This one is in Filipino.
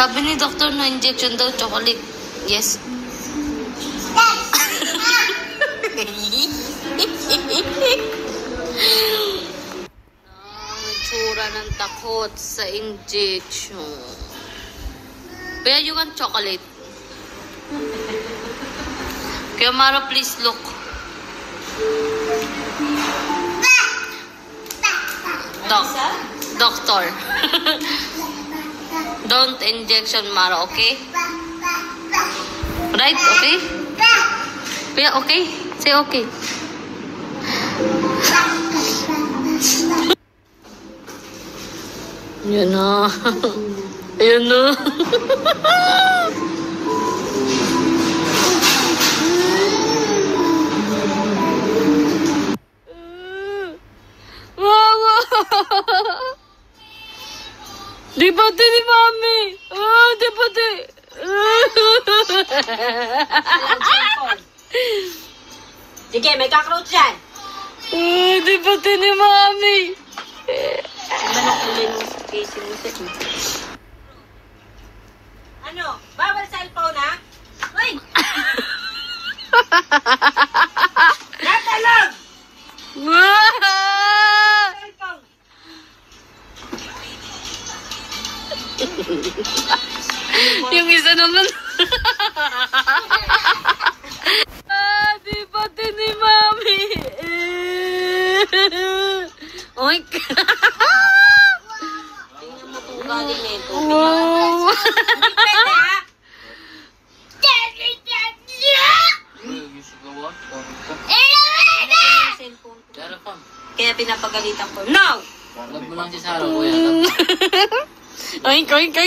Sabi ni doctor na injection daw chocolate. Yes. Ang itsura ng takot sa injection. Kaya you want chocolate? Kaya Mara, please look. Doc, doctor. Don't injection Mara, okay? Right? Okay? Kaya okay? Say okay. Yan na. Ayan na. Di pati ni Mami! Ah, di pati! Sige, may cockroach dyan. Ah, di pati ni Mami! Ano kulay mo sa casing mo sa Ano? Bawal cellphone, ha? Uy! Yung isa naman. ah, di pati ni Mami. Oy. Tingnan mo itong galing na ito. wow. Hindi pwede, ha? Kaya pinapagalitan ko. No! Love mo lang si Sarah, kuya. 滚滚滚！